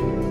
thank you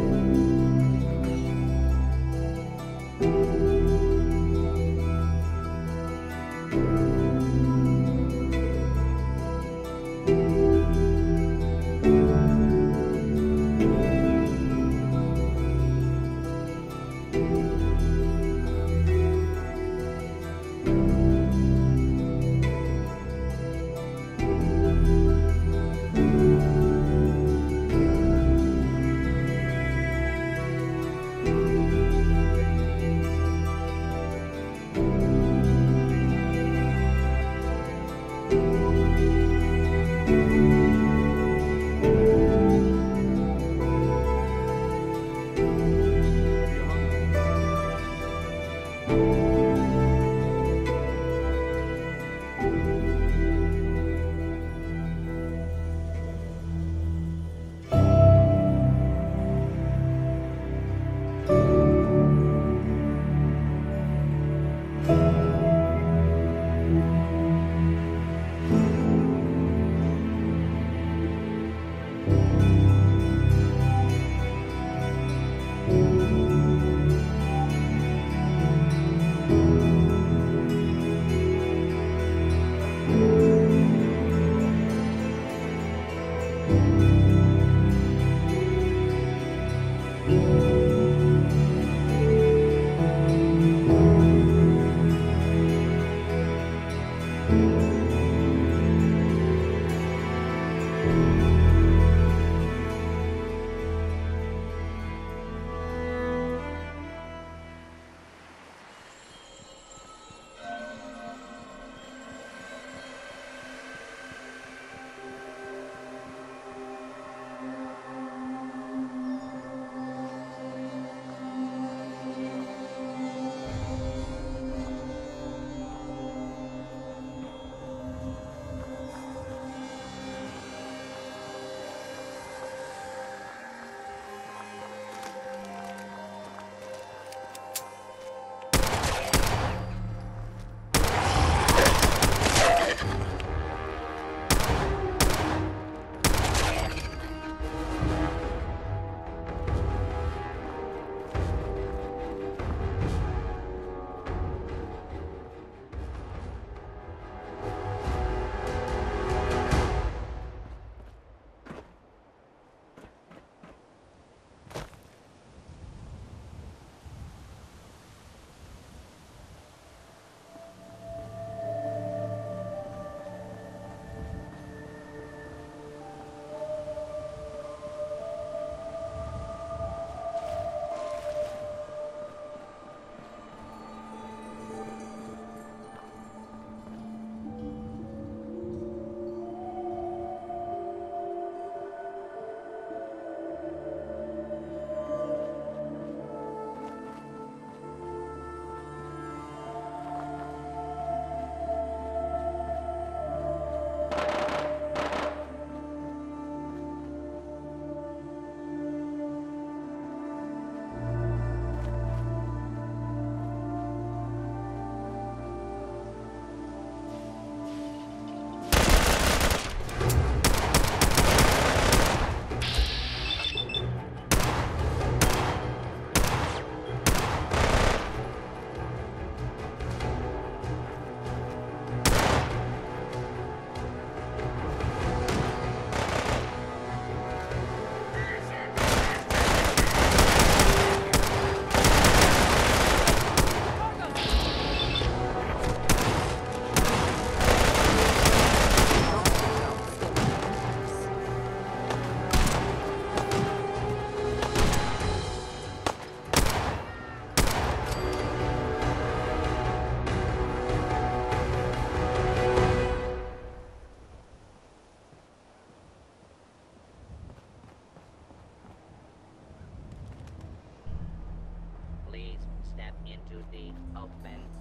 open